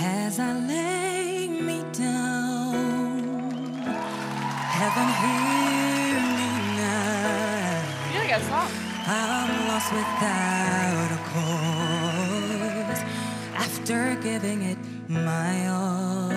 as I lay me down. Heaven, hear me now. Schwieriger Song. I'm lost without a cause after giving it my all.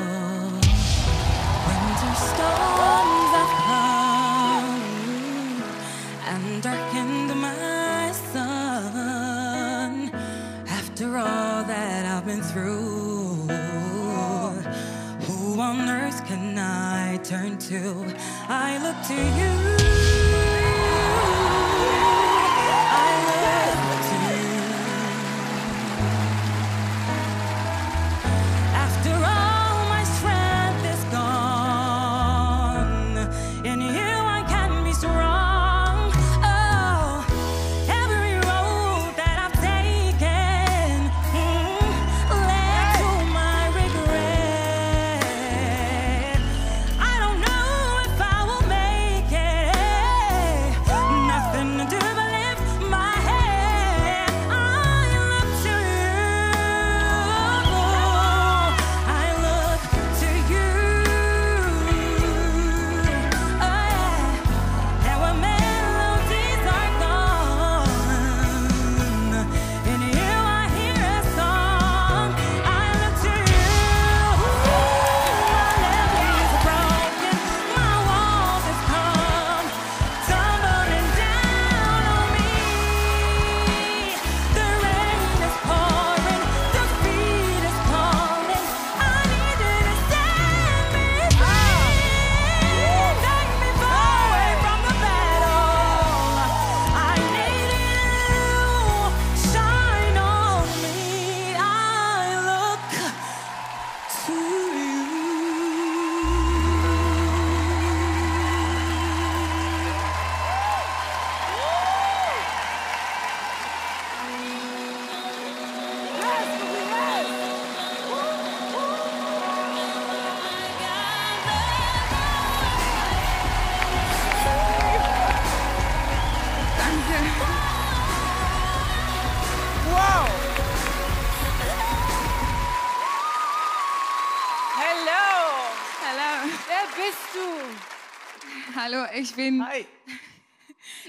Bist du? Hallo, ich bin, Hi!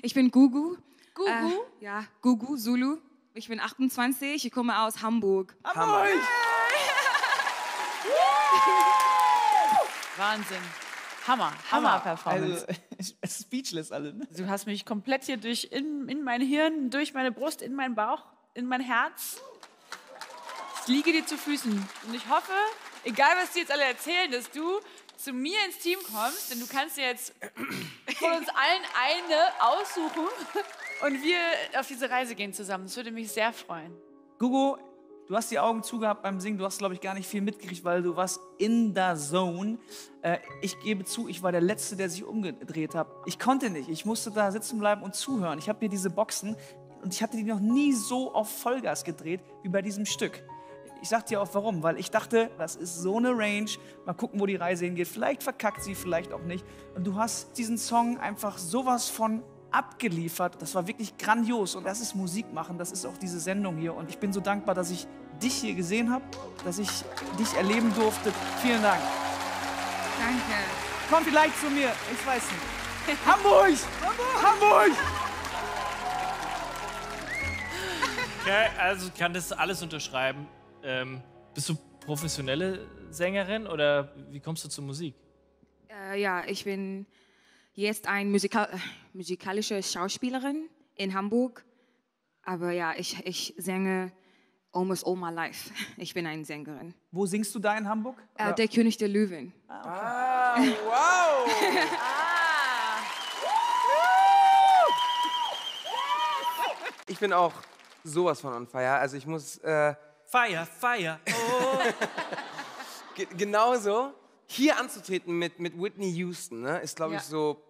ich bin Gugu. Gugu? Äh, ja, Gugu, Zulu. Ich bin 28, ich komme aus Hamburg. Hamburg! Wahnsinn. Hammer, Hammer-Performance. Also, speechless alle. Ne? Du hast mich komplett hier durch in, in mein Hirn, durch meine Brust, in meinen Bauch, in mein Herz. Ich liege dir zu Füßen. Und ich hoffe, egal was die jetzt alle erzählen, dass du zu mir ins Team kommst, denn du kannst dir jetzt von uns allen eine aussuchen und wir auf diese Reise gehen zusammen. Das würde mich sehr freuen. Gugu, du hast die Augen zugehabt beim Singen. Du hast, glaube ich, gar nicht viel mitgekriegt, weil du warst in der Zone. Äh, ich gebe zu, ich war der Letzte, der sich umgedreht hat. Ich konnte nicht. Ich musste da sitzen bleiben und zuhören. Ich habe hier diese Boxen und ich hatte die noch nie so auf Vollgas gedreht wie bei diesem Stück. Ich sag dir auch warum, weil ich dachte, das ist so eine Range. Mal gucken, wo die Reise hingeht. Vielleicht verkackt sie, vielleicht auch nicht. Und du hast diesen Song einfach sowas von abgeliefert. Das war wirklich grandios. Und das ist Musik machen, das ist auch diese Sendung hier. Und ich bin so dankbar, dass ich dich hier gesehen habe, dass ich dich erleben durfte. Vielen Dank. Danke. Komm vielleicht zu mir, ich weiß nicht. Hamburg! Hamburg! Hamburg! Okay, also ich kann das alles unterschreiben. Ähm, bist du professionelle Sängerin oder wie kommst du zur Musik? Äh, ja, ich bin jetzt eine Musikal äh, musikalische Schauspielerin in Hamburg. Aber ja, ich, ich singe almost all my life. Ich bin eine Sängerin. Wo singst du da in Hamburg? Äh, der König der Löwen. wow! Ich bin auch sowas von on fire. Also ich muss äh, Fire, Fire. Oh. ge genauso hier anzutreten mit, mit Whitney Houston, ne, ist glaube ich Ja. so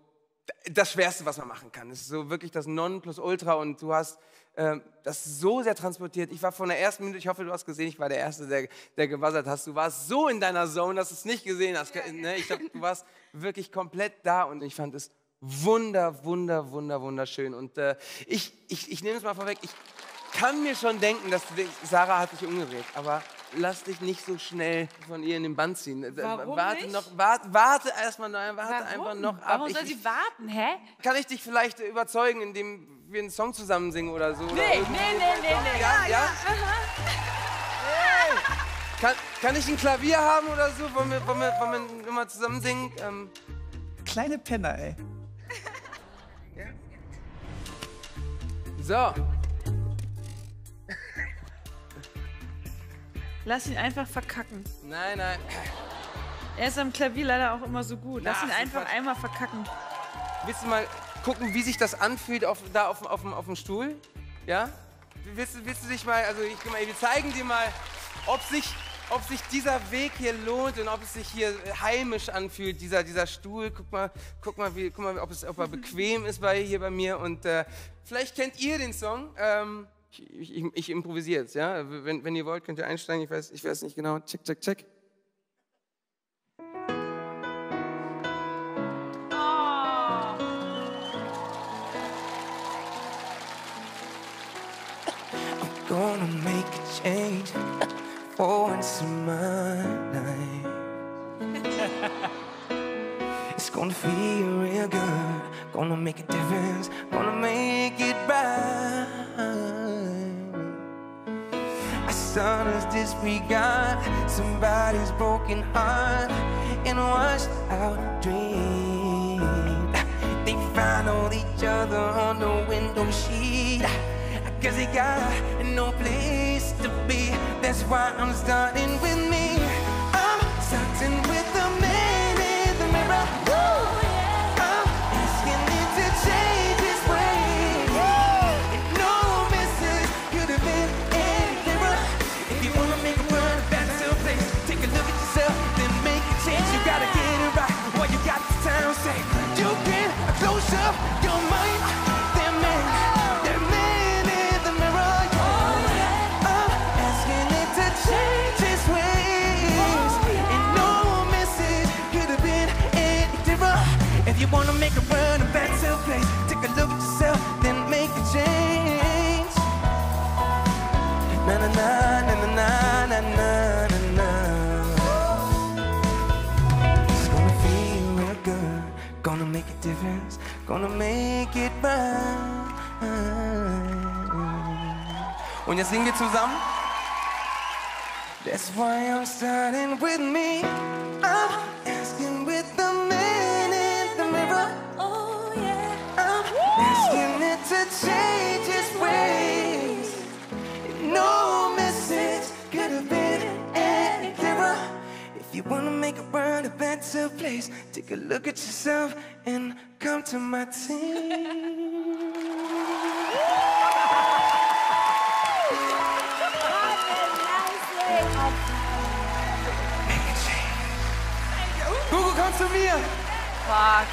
das Schwerste, was man machen kann. Das ist so wirklich das Nonplusultra und du hast ähm, das so sehr transportiert. Ich war von der ersten Minute, ich hoffe, du hast gesehen, ich war der Erste, der, der gewassert hast. Du warst so in deiner Zone, dass du es nicht gesehen hast. Ne? Ich glaube, du warst wirklich komplett da und ich fand es wunder, wunder, wunder, wunderschön. Und äh, ich, ich, ich nehme es mal vorweg, ich kann mir schon denken, dass du denkst, Sarah hat sich umgedreht. Aber lass dich nicht so schnell von ihr in den Band ziehen. Äh, Warum warte nicht? noch, warte, warte erstmal, nein, warte einfach Warum? noch ab. Warum soll Ich- sie warten, hä? kann ich dich vielleicht überzeugen, indem wir einen Song zusammen singen oder so? Nee, oder nee, nee, so? nee, nee. Ja, ja? Hey. Kann, kann ich ein Klavier haben oder so? Wollen wir, wollen wir, wollen wir mal zusammen singen? Ähm, Kleine Penner, ey. so. Lass ihn einfach verkacken. Nein, nein. Er ist am Klavier leider auch immer so gut. Lass Na, ihn einfach Quatsch. einmal verkacken. Willst du mal gucken, wie sich das anfühlt auf, da auf, auf, dem- auf dem Stuhl? Ja? Willst du, willst du dich mal, also ich, wir zeigen dir mal, ob sich, ob sich dieser Weg hier lohnt und ob es sich hier heimisch anfühlt, dieser, dieser Stuhl. Guck mal, guck mal, wie, guck mal ob, es, ob er bequem ist bei, hier bei mir. Und äh, vielleicht kennt ihr den Song. Ähm, ich, ich, ich improvisiere jetzt, ja? Wenn, wenn ihr wollt, könnt ihr einsteigen. Ich weiß, ich weiß nicht genau. Check, check, check. Gonna make a change for once in my life. it's gonna feel real good. Gonna make a difference. Gonna make it right. I saw us disregard somebody's broken heart and washed out dream. They all each other on the window sheet. Cause they got no place to be. That's why I'm starting with me. Gonna make it right. Und jetzt singen wir zusammen. That's why I'm starting with me. I'm asking with the man in the mirror. Oh yeah. I'm asking it to change its ways. No message could have been any clearer. If you wanna make a a better place, take a look at yourself and come to my team. Gugu, komm zu mir. Fuck.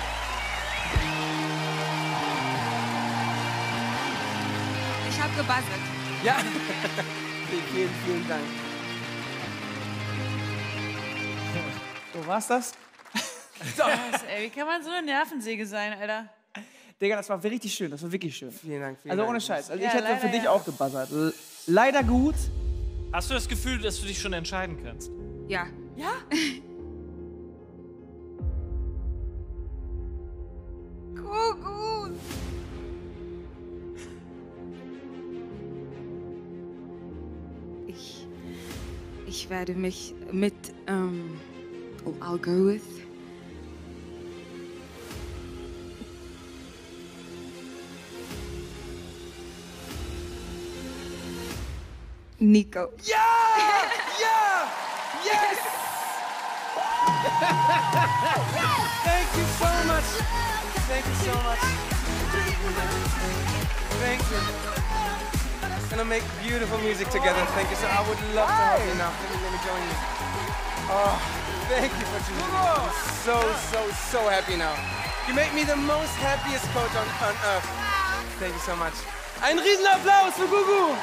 Ich habe gebuzzert. Ja. vielen, vielen Dank. So, war's das? Was, ey, wie kann man so eine Nervensäge sein, Alter? Digga, das war richtig schön. Das war wirklich schön. Vielen Dank. Vielen Also Dank. ohne Scheiß. Also Ja, ich hätte leider für dich ja. auch gebuzzert. L leider gut. Hast du das Gefühl, dass du dich schon entscheiden kannst? Ja. Ja? Kuckuck. Ich, ich werde mich mit, ähm, oh, I'll go with. Nico. Yeah! Ja! Yes! Thank you so much. Thank you so much. Thank you. Gonna make beautiful music together. Thank you so I would love to have you now. Let me, let me join you. Oh, thank you for choosing me. So, so, so happy now. You make me the most happiest coach on, on earth. Thank you so much. Ein Riesenapplaus für Gugu!